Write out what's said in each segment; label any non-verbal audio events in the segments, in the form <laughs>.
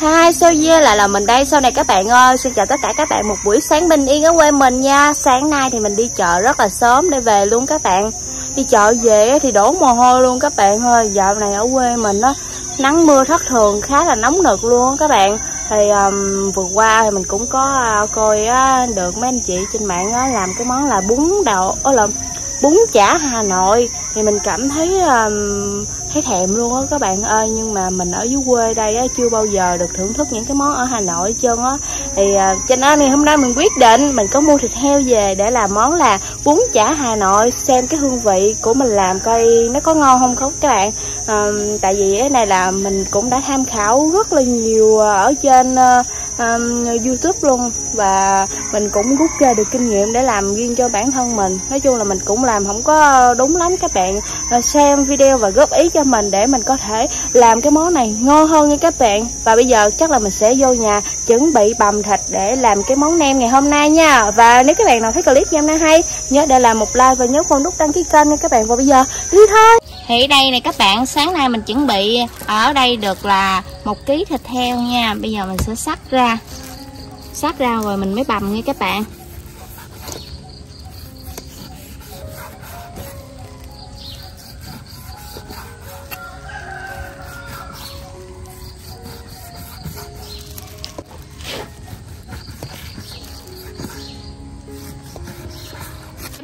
Hi, so yeah, lại là mình đây. Sau này các bạn ơi, xin chào tất cả các bạn Một buổi sáng bình yên ở quê mình nha. Sáng nay thì mình đi chợ rất là sớm để về luôn các bạn. Đi chợ về thì đổ mồ hôi luôn các bạn ơi. Dạo này ở quê mình á Nắng mưa thất thường khá là nóng nực luôn các bạn. Thì um, vừa qua thì mình cũng có uh, coi uh, được mấy anh chị trên mạng uh, làm cái món là bún đậu. Ơ là bún chả Hà Nội. Thì mình cảm thấy um, thấy thèm luôn á các bạn ơi. Nhưng mà mình ở dưới quê đây á chưa bao giờ được thưởng thức những cái món ở Hà Nội hết trơn á. Thì uh, cho nên thì hôm nay mình quyết định mình có mua thịt heo về để làm món là bún chả Hà Nội. Xem cái hương vị của mình làm coi nó có ngon không không các bạn. Um, tại vì cái này là mình cũng đã tham khảo rất là nhiều ở trên uh, um, YouTube luôn. Và mình cũng rút ra được kinh nghiệm để làm riêng cho bản thân mình. Nói chung là mình cũng làm không có đúng lắm các bạn. Ờ, xem video và góp ý cho mình để mình có thể làm cái món này ngon hơn nha các bạn. Và bây giờ chắc là mình sẽ vô nhà chuẩn bị bầm thịt để làm cái món nem ngày hôm nay nha. Và nếu các bạn nào thấy clip ngày hôm nay hay nhớ để làm một like và nhớ con nút đăng ký kênh nha các bạn. Và bây giờ đi thôi! Thì đây này các bạn, sáng nay mình chuẩn bị ở đây được là một ký thịt heo nha. Bây giờ mình sẽ sắc ra. Sắc ra rồi mình mới bằm nha các bạn.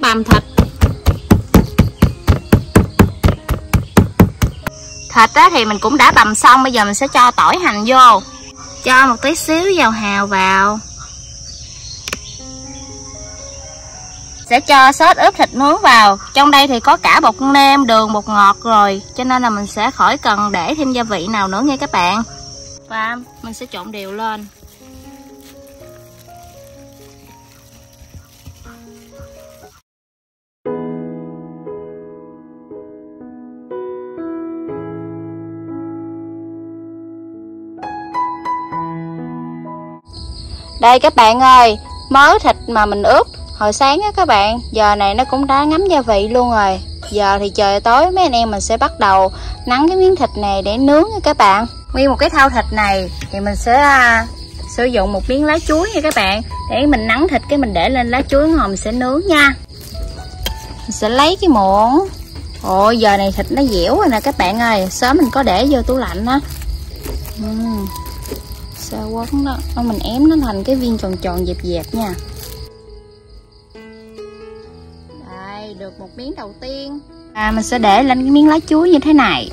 Bằm thịt thịt á, thì mình cũng đã bầm xong, bây giờ mình sẽ cho tỏi hành vô. Cho một tí xíu dầu hào vào. Sẽ cho sốt, ướp thịt nướng vào. Trong đây thì có cả bột nêm, đường, bột ngọt rồi. Cho nên là mình sẽ khỏi cần để thêm gia vị nào nữa nha các bạn. Và mình sẽ trộn đều lên. Đây các bạn ơi, mớ thịt mà mình ướp hồi sáng á các bạn, giờ này nó cũng đã ngấm gia vị luôn rồi. Giờ thì trời tối mấy anh em mình sẽ bắt đầu nắng cái miếng thịt này để nướng nha các bạn. Nguyên một cái thau thịt này thì mình sẽ à, sử dụng một miếng lá chuối nha các bạn. Để mình nắng thịt cái mình để lên lá chuối rồi mình sẽ nướng nha. Mình sẽ lấy cái muỗng. Ôi giờ này thịt nó dẻo rồi nè các bạn ơi, sớm mình có để vô tủ lạnh á. Uhm sẽ quấn đó. Nó mình ém nó thành cái viên tròn tròn dẹp dẹp nha. Đây, được một miếng đầu tiên. À mình sẽ để lên cái miếng lá chuối như thế này.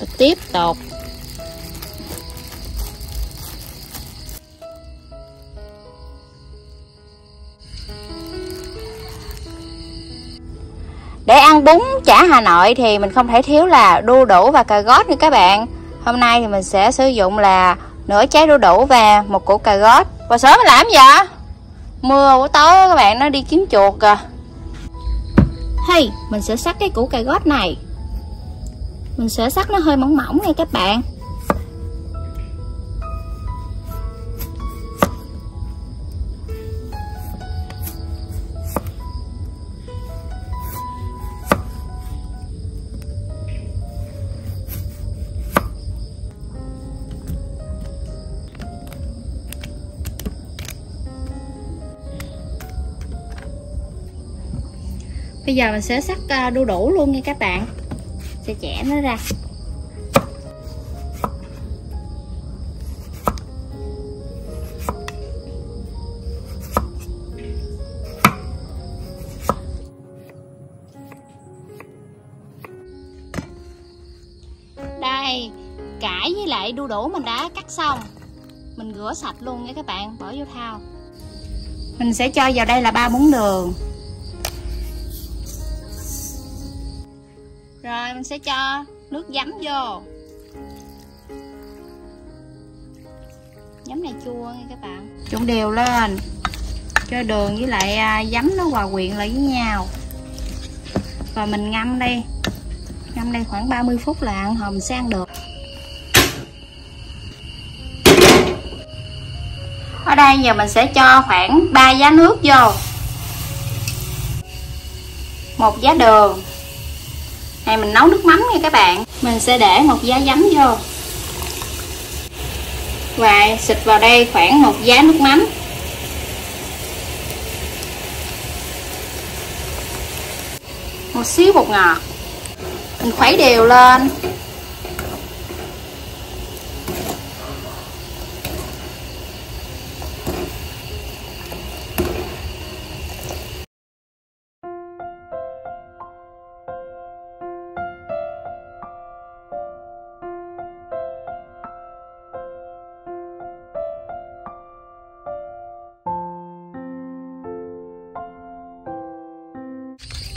Và tiếp tục. Để ăn bún chả Hà Nội thì mình không thể thiếu là đu đủ và cà gót nha các bạn. Hôm nay thì mình sẽ sử dụng là nửa trái đu đủ và một củ cà rốt và sớm làm gì vậy? Mưa buổi tối các bạn nó đi kiếm chuột kìa. Hey, mình sẽ sắc cái củ cà rốt này. Mình sẽ sắc nó hơi mỏng mỏng nha các bạn. Bây giờ mình sẽ sắc à, đu đủ luôn nha các bạn. Sẽ chẻ nó ra. Đây, cải với lại đu đủ mình đã cắt xong. Mình rửa sạch luôn nha các bạn, bỏ vô thao. Mình sẽ cho vào đây là ba muỗng đường. Rồi mình sẽ cho nước giấm vô. Giấm này chua nha các bạn. Trộn đều lên. Cho đường với lại à, giấm nó hòa quyện lại với nhau. Và mình ngâm đi ngâm đây khoảng 30 phút là ăn hồng sẽ ăn được. Ở đây giờ mình sẽ cho khoảng 3 giá nước vô. Một giá đường này mình nấu nước mắm nha các bạn. Mình sẽ để một giá giấm vô. Và xịt vào đây khoảng một giá nước mắm. Một xíu bột ngọt. Mình khuấy đều lên.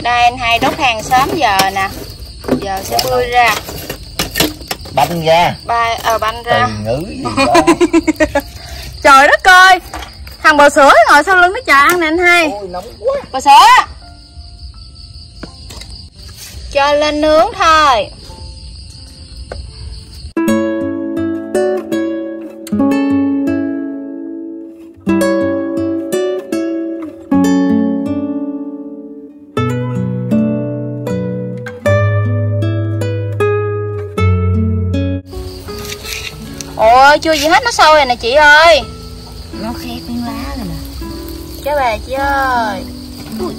Đây anh hai đốt hàng sớm giờ nè. Giờ sẽ bươi ra. Banh ra ba ờ banh ra. Từ ngữ gì <laughs> đó trời đất ơi. Thằng bò sữa ngồi sau lưng nó chờ ăn nè anh hai. Ôi nóng quá. Bò sữa. Cho lên nướng thôi Ôi chưa gì hết nó sôi rồi nè chị ơi. Nó khét miếng lá rồi nè. Cái bà chị ơi. Ui,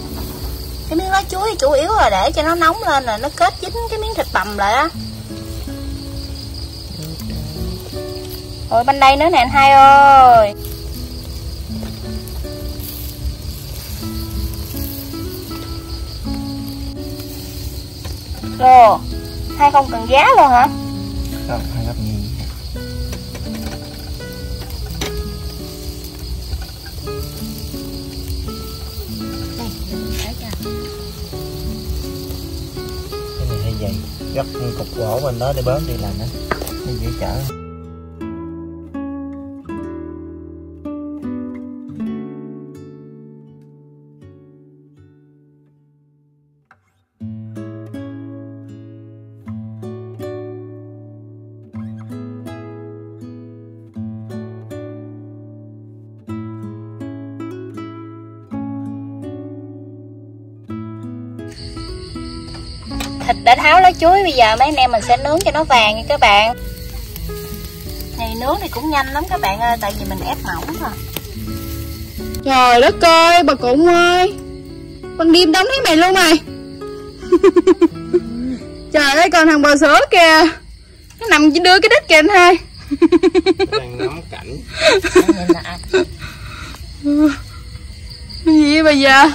Cái miếng lá chuối chủ yếu là để cho nó nóng lên rồi nó kết dính cái miếng thịt bằm lại á. Ôi bên đây nữa nè anh hai ơi. Lô Hai không cần giá luôn hả? Không hai gấp gì vậy. Gấp cục gỗ bên đó để bớm đi làm á. Đi dễ chở. Lá chuối bây giờ mấy anh em mình sẽ nướng cho nó vàng nha các bạn. Này nướng thì cũng nhanh lắm các bạn ơi Tại vì mình ép mỏng thôi Trời đất ơi bà Cụng ơi. Ban đêm đóng thấy mày luôn mày. <laughs> Trời ơi còn thằng bò sữa kìa. Nó nằm chỉ đưa cái đít kìa anh hai. Đang ngắm cảnh. Nên là ăn Cái gì vậy bây giờ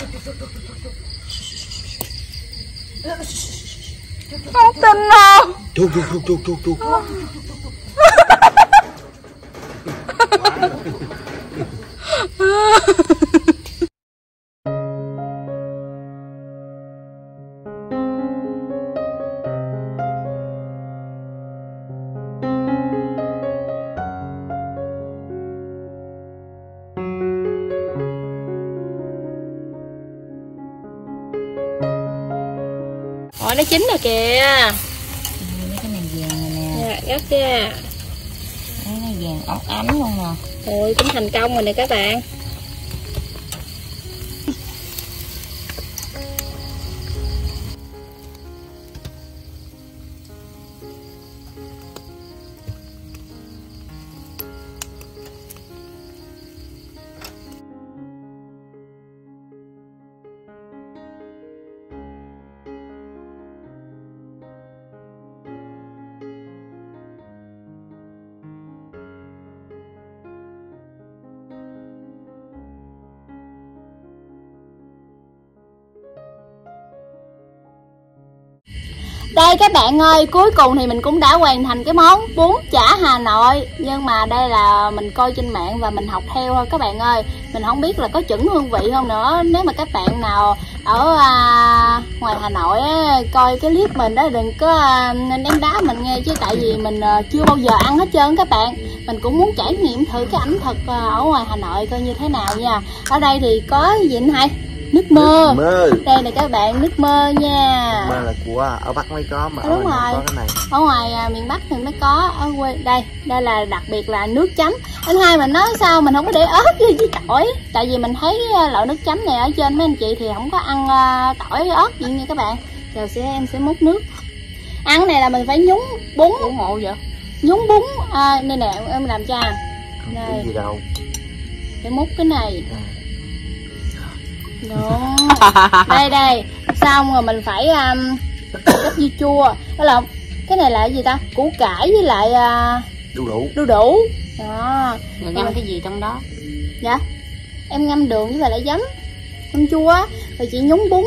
Không tin đâu chuột chuột chuột chuột chuột chuột Ôi nó chín rồi kìa. Mấy cái này vàng này nè. Dạ gấp ra mấy cái vàng óng ánh luôn nè Ôi cũng thành công rồi nè các bạn Đây các bạn ơi, cuối cùng thì mình cũng đã hoàn thành cái món bún chả Hà Nội. Nhưng mà đây là mình coi trên mạng và mình học theo thôi các bạn ơi. Mình không biết là có chuẩn hương vị không nữa. Nếu mà các bạn nào ở à, ngoài Hà Nội á, coi cái clip mình đó đừng có à, ném đá mình nghe. Chứ tại vì mình à, chưa bao giờ ăn hết trơn các bạn. Mình cũng muốn trải nghiệm thử cái ẩm thực à, ở ngoài Hà Nội coi như thế nào nha. Ở đây thì có gì anh hai? Nước mơ. Mơ. Đây này các bạn, nước mơ nha. Mơ là của ở bắc mới có mà ở Đúng ngoài rồi. có cái này. Ở ngoài à, miền Bắc thì mới có ở quê đây đây là đặc biệt là nước chấm. Anh hai mình nói sao mình không có để ớt với, với tỏi. Tại vì mình thấy à, loại nước chấm này ở trên mấy anh chị thì không có ăn à, tỏi ớt gì nha các bạn. Rồi sẽ em sẽ múc nước. Ăn này là mình phải nhúng bún. Ủng hộ vậy? Nhúng bún à, đây nè em làm cho. Đây. cái gì đâu. Để múc cái này. À. đó. Đây đây. Xong rồi mình phải um, gấp dưa chua. Đó là cái này là cái gì ta? Củ cải với lại uh, đu đủ. đu đủ. Đó. Người ngâm cái gì trong đó? Dạ. Em ngâm đường với lại lại giấm ngâm chua rồi chị nhúng bún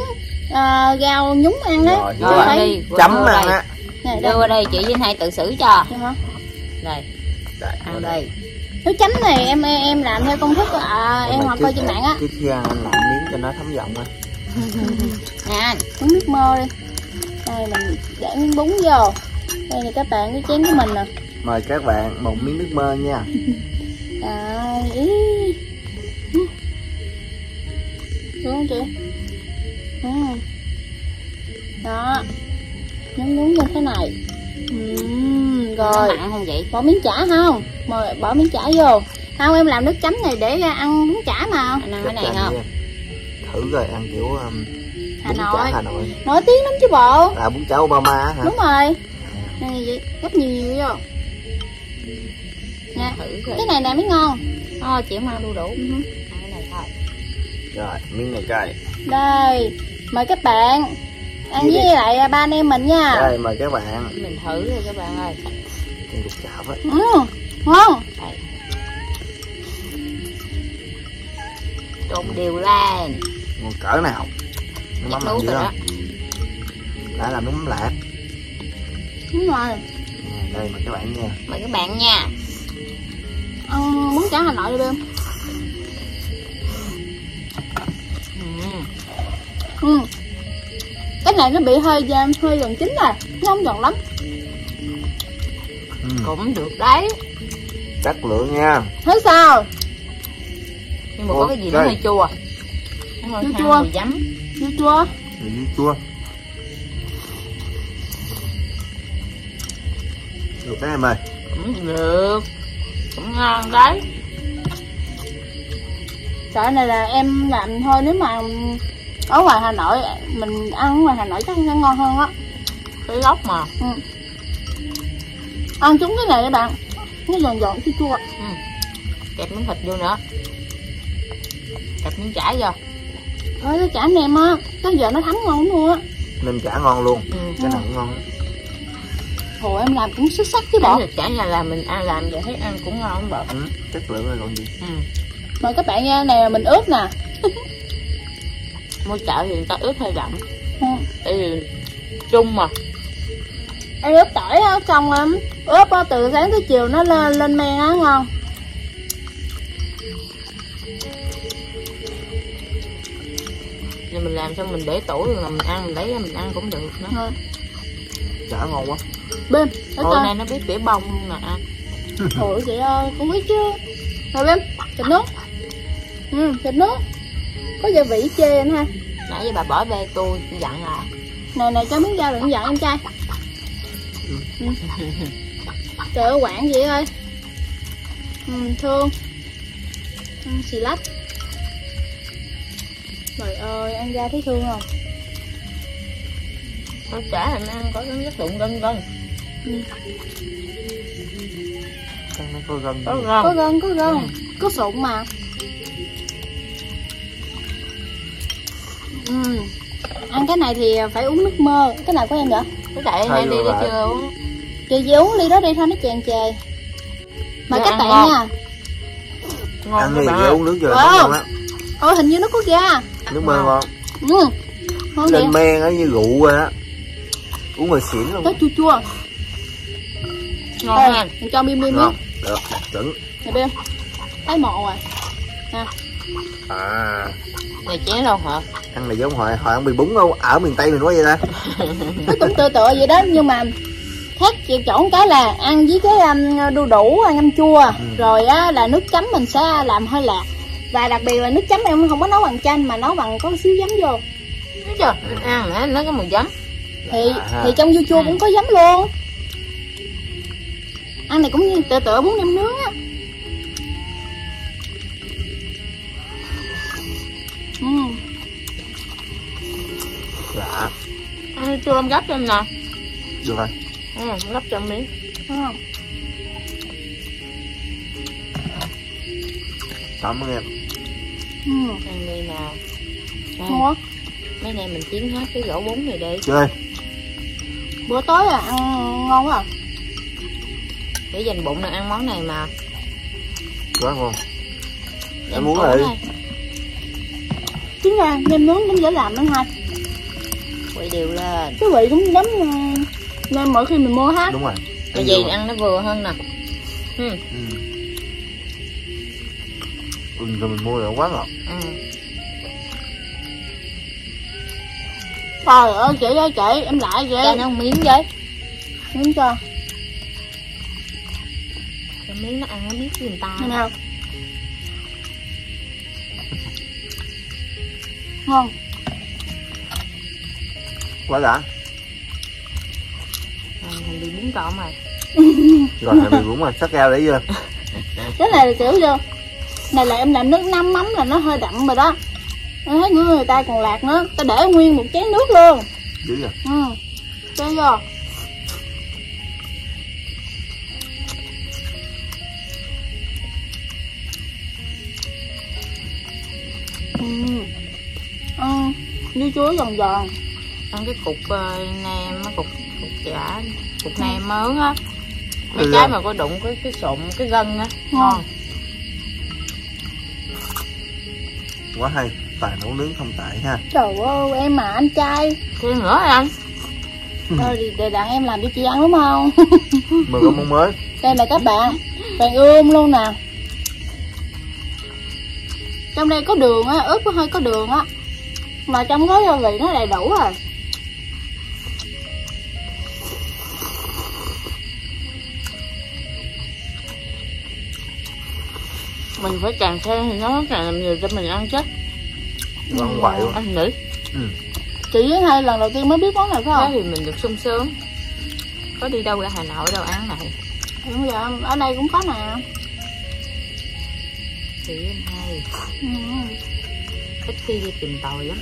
à, rau nhúng ăn á Rồi, rồi, phải- đi. chấm đưa ăn đây. á. Này Đưa qua đây chị với hai tự xử cho. Dạ hả? Đây. Đây, ăn đây. nước chấm này em em làm theo công thức à, em học coi trên mạng á. ăn anh làm cho nó thấm giọng á <laughs> Nè uống nước mơ đi. Đây mình để miếng bún vô. Đây là các bạn cái chén của mình nè. Mời các bạn một miếng nước mơ nha. <laughs> Ý. Đúng không chị? Ừ. Đó. Nhúng nhúng như thế này. Ừm, Có Rồi mặn không vậy Bỏ miếng chả không? Mời bỏ miếng chả vô. Không em làm nước chấm này để ra ăn bún chả mà. Ăn cái này không? nha. Thử rồi ăn kiểu um, Hà bún Nội. Chả Hà Nội. Nổi tiếng lắm chứ bộ. À bún chả Obama hả? Đúng rồi. Này vậy Gấp nhiều nhiều vô. Nha Thử rồi Cái này nè mới ngon. Thôi chị không ăn đu đủ. Ừ. Ăn cái này thôi rồi miếng này coi. Đây Mời các bạn. Ăn với lại ba anh em mình nha. Đây mời các bạn. Mình thử rồi các bạn ơi. Con cục chảo á. Ừ, ngon. Đây. Trộn đều lên cỡ nào? Nước mắm mặn dữ không đã làm nước mắm lạc Đúng rồi. Ừ, đây mời các bạn nha. Mời các bạn nha. Ăn bún chả Hà Nội đi bên ừ. Ừ. Cái này nó bị hơi giam hơi gần chín rồi. Nó không giòn lắm. Ừ. Cũng được đấy. Chất lượng nha. Thấy sao? Nhưng mà có cái gì nó hơi chua Chua. chua. Chua. Chua ừ, chua. Được cái em ơi. Cũng được. Cũng ngon đấy. Sợ này là em làm thôi Nếu mà ở ngoài Hà Nội Mình ăn ở ngoài Hà Nội chắc nó ngon hơn á. Cái gốc mà. Ừ. Ăn chúng cái này các bạn. Nó giòn giòn chua. Chua Kẹp miếng thịt vô nữa. Kẹp miếng chả vô Ơi cái chả nem á. Tới giờ nó thấm ngon luôn á nem chả ngon luôn. Ừ. cái nào cũng ngon. Hồi em làm cũng xuất sắc chứ bộ chả nhà là mình ăn làm vậy thấy ăn cũng ngon không bợ ừ, chất lượng rồi còn gì. Ừ. Mời các bạn nha Này là mình ướp nè. <laughs> Mua chợ thì người ta ướp hơi đậm. Ừ. Tại vì chung mà. Em ướp tỏi á Xong em ướp á, từ sáng tới chiều Nó lên, lên men á ngon Rồi mình làm xong mình để tủ rồi mình ăn mình lấy ra mình ăn cũng được nữa. Ừ. chả ngon quá. Bên Hồi nay nó biết tỉa bông luôn nè ăn. <laughs> Ôi chị ơi, cũng biết chứ. Rồi em, thịt nước Ừ, thịt nước Có gia vị chê anh ha. Nãy giờ bà bỏ bê tôi dặn là Này này cho miếng rau đừng giận em trai. Ừ. <laughs> Trời ơi, quảng vậy ơi. Ừ, Thương. Ừ, Xì lách Trời ơi, ăn ra thấy thương không Con chả thì ăn có cái chất đụng gân gân Ăn nó có gân Có Có gân gân, có gân Ừ. Có sụn mà ừ. Ăn cái này thì phải uống nước mơ Cái nào của em vậy? Cái đại nay đi lại. chưa uống Chị chị uống ly đó đi thôi nó tràn trề Mời Dạ, các ăn bạn ngon. nha Ngon ăn đi ơi. uống nước cho là Wow. ngon á Ôi hình như nó có ga nước mơ ngon Ừ. Ngon lên men á như rượu á. Uống rồi xỉn luôn. Có chua chua. Ngon Ê, ha. mình cho bim bim ngon. Miếng được chuẩn. Nè bim Thấy mộ rồi. À. Này chén luôn hả? Ăn này giống hồi hồi ăn mì bún đâu ở miền tây mình nói vậy ta. Nó cũng tựa tựa vậy đó Nhưng mà khác chị chỗ một cái là ăn với cái um, đu đủ uh, ngâm chua. Ừ. Rồi á là nước chấm mình sẽ làm hơi lạc Và đặc biệt là nước chấm em không có nấu bằng chanh Mà nấu bằng có xíu giấm vô. Thấy chưa? Ăn nữa nó có mùi giấm. Thì ha. thì trong dưa chua cũng có giấm luôn. Ăn này cũng như tựa tựa bún nem nướng á. Ừ. lạ ăn chua em gấp cho em nè. Được rồi. Ừ, gấp cho em miếng. Thấy không? Anh em. Ừ. ăn đi nào Đây, ngon mấy em mình chiến hết cái gỗ bún này đi. Chơi. Bữa tối à ăn ngon quá à. để dành bụng là ăn món này mà. Quá ngon. Em muốn này. chính ra nem nướng cũng dễ làm nữa hai quay đều lên. Cái vị cũng giống ừ, nem mỗi khi mình mua ha Đúng rồi. Cái gì ăn nó vừa hơn nè. Ừ. Ừ Ừ, rồi mình mua là quá ngọt Ừ. trời ơi chị ơi chị em lại chị cho nó một miếng với. Đúng cho. Cho miếng nó ăn nó biết với người ta. Thế nào. Ngon. Quá đã. À, mình đi bún <laughs> rồi Rồi thì mình cũng mà sắc keo để vô. Cái này là kiểu chưa này là em làm nước nấm mắm là nó hơi đậm rồi đó. Em thấy người người ta còn lạc nữa. Ta để nguyên một chén nước luôn. Dữ rồi ừ. Cho vô. Ừ. Ừ dưa chuối giòn giòn. Ăn cái cục ờ, nem á cục cục chả cục nem mớn á. Mấy Ừ, cái mà có đụng cái cái sụn cái gân á. Ngon Quá hay Tài nấu nướng không tệ ha. Trời ơi em mà anh trai. Thêm nữa anh? Thôi thì để đặng em làm cho chị ăn đúng không? Mời có món mới. Đây là các bạn. Bạn ươm luôn nè. Trong đây có đường á ướp có hơi có đường á. Mà trong gói gia vị nó đầy đủ rồi mình phải càng thêm thì nó càng làm nhiều cho mình ăn chứ. Ngon hoài luôn. Anh nghĩ chị với hai lần đầu tiên mới biết món này phải thế không thì mình được sung sướng. Có đi đâu ra hà nội đâu ăn này. Bây giờ ở đây cũng có nè. Thì em hay ừ. ít khi đi tìm tòi lắm.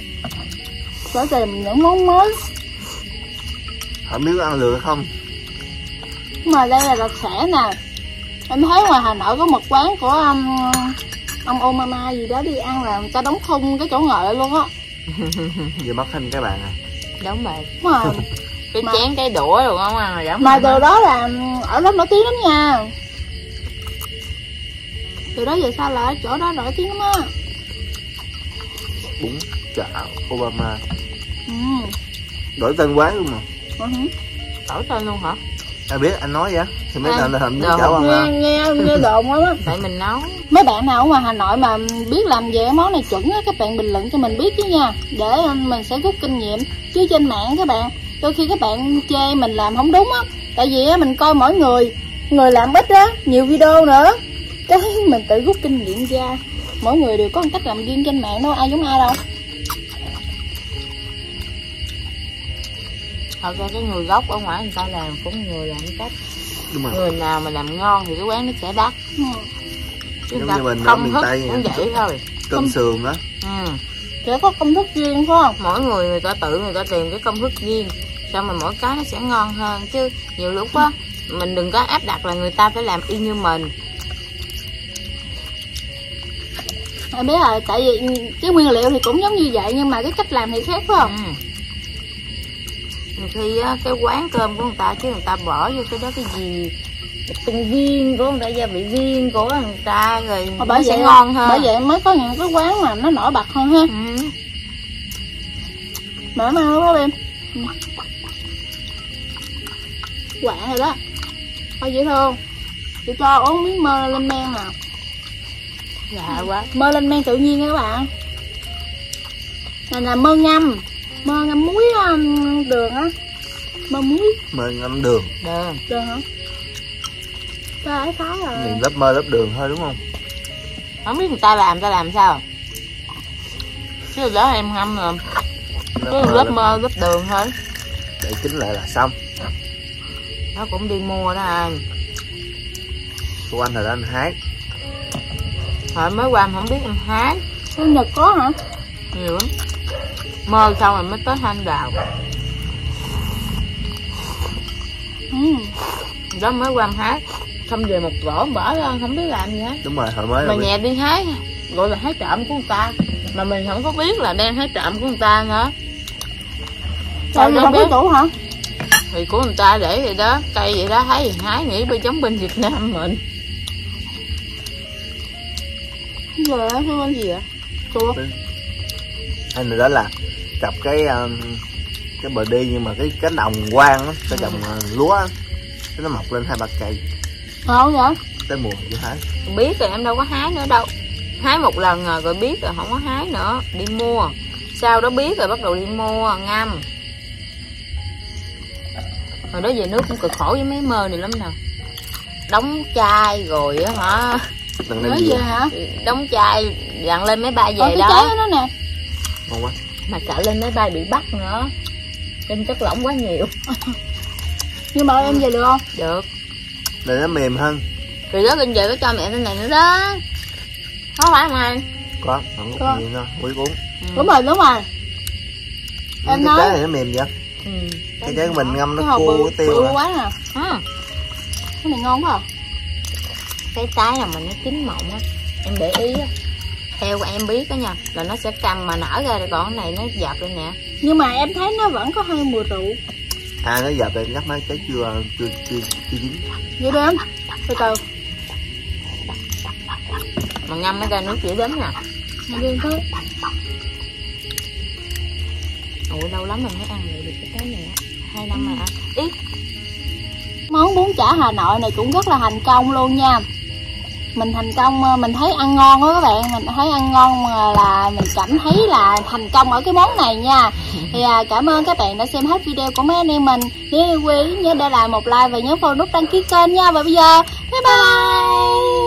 Phải tìm những món mới. Không biết ăn được không? Mà đây là đặc sản nè em thấy ngoài hà nội có một quán của um, ông Omama gì đó đi ăn là người ta đóng khung cái chỗ ngồi luôn á. <laughs> Giờ mất hình các bạn à. Đúng rồi. Đúng rồi. <laughs> Cái Mà- chén cái đũa rồi không ăn rồi giống mà từ đó là ở đó nổi tiếng lắm nha. Từ đó về sau là ở chỗ đó nổi tiếng lắm á. Bún chả Obama. Ừ. Đổi tên quán luôn mà. Ừ. đổi tên luôn hả Ai biết anh nói vậy Thì mấy À, là hình bún được. chả Obama nghe nghe nghe đồn lắm á tại mình nấu. Mấy bạn nào ở ngoài hà nội mà biết làm về cái món này chuẩn á các bạn bình luận cho mình biết chứ nha. Để mình sẽ rút kinh nghiệm chứ trên mạng các bạn. Đôi khi các bạn chê mình làm không đúng á tại vì á mình coi mỗi người người làm ít á nhiều video nữa. Cái <laughs> mình tự rút kinh nghiệm ra. Mỗi người đều có một cách làm riêng trên mạng đâu ai giống ai đâu thật ra cái người gốc ở ngoài người ta làm cũng người làm cách. Người nào mà làm ngon thì cái quán nó sẽ đắt. Chứ ta mình không miền thức Tây cũng vậy. thôi. Cơm sườn đó. Ừ. sẽ có công thức riêng phải không? Mỗi người người ta tự người ta tìm cái công thức riêng xong rồi mỗi cái nó sẽ ngon hơn. Chứ nhiều lúc á mình đừng có áp đặt là người ta phải làm y như mình. Ai biết rồi tại vì cái nguyên liệu thì cũng giống như vậy nhưng mà cái cách làm thì khác phải không? Ừ. nhiều khi á, cái quán cơm của người ta chứ người ta bỏ vô cái đó cái gì? Từng viên của người ta gia vị viên của người ta rồi Mà nó bởi sẽ vậy ngon hơn. bởi vậy mới có những cái quán mà nó nổi bật hơn ha. Ừ. mở mang luôn đó em quạng rồi đó. Thôi dễ thương chị cho uống miếng mơ lên men nè lạ quá. Mơ lên men tự nhiên nha các bạn. Này là mơ ngâm mơ ngâm muối um, đường á. Mơ muối. Mơ ngâm đường. Được đường hả? Cái phá rồi Mình lớp mơ lớp đường thôi đúng không? Không biết người ta làm ta làm sao? Chứ đó em ngâm rồi cứ lớp mơ lớp đường thôi. Để kính lại là xong. Nó cũng đi mua đó anh. Của anh là anh hái hồi mới qua em không biết em hái Sinh nhật có hả? Nhiều lắm mơ xong rồi mới tới anh đào. Ừ. đó mới qua hái không về một vỏ bỏ ra không biết làm gì hết. Đúng rồi hồi mới mà nhà đi hái gọi là hái trộm của người ta. Mà mình không có biết là đang hái trộm của người ta nữa. Sao gì không biết. tủ hả? thì của người ta để vậy đó. Cây vậy đó hái thì hái nghĩ bên giống bên Việt Nam mình. Giờ nó kêu con gì vậy? Chua là đó là cặp cái um, cái bờ đi nhưng mà cái cánh đồng quang á cái đồng uh, lúa á cái nó mọc lên hai ba cây. Ngon vậy? tới mùa chưa hái. Biết rồi em đâu có hái nữa đâu. Hái một lần rồi, rồi biết rồi không có hái nữa. Đi mua. Sau đó biết rồi bắt đầu đi mua ngâm. Hồi đó về nước cũng cực khổ với mấy mơ này lắm nè. Đóng chai rồi á hả? Nói gì hả? đóng chai dặn lên máy bay Ủa về cái trái đó nè. Ngon quá mà sợ lên máy bay bị bắt nữa. Trên chất lỏng quá nhiều. <laughs> Nhưng mà em về được không? được. Để nó mềm hơn. Rồi đó bên về có cho mẹ tên này nữa đó. Có phải không anh? Có không có gì nữa quý cuốn. Đúng rồi, đúng rồi. Em cái nói- trái này nó mềm vậy? Ừ. cái trái của mình ngâm Cái nó khô cái tiêu bự à. quá nè Ừ. Cái này ngon quá à. Cái trái nào mà nó chín mọng á. Em để ý á theo em biết đó nha là nó sẽ cầm mà nở ra rồi còn cái này nó dập lên nè. Nhưng mà em thấy nó vẫn có hơi mùi rượu. À nó giờ em nhắc mấy trái chưa chưa chưa chưa chín Vậy đi em Từ từ. Mà ngâm nó ra nước dễ đến nè. Đi thôi ủa lâu lắm mình mới ăn được cái này á. Hai năm rồi hả? Ít Món bún chả Hà Nội này cũng rất là thành công luôn nha mình thành công, ờ, mình thấy ăn ngon đó các bạn. Mình thấy ăn ngon mà là mình cảm thấy là thành công ở cái món này nha. Thì à, cảm ơn các bạn đã xem hết video của mấy anh em mình. Nếu yêu quý nhớ để lại một like và nhớ follow nút đăng ký kênh nha. Và bây giờ, bye bye!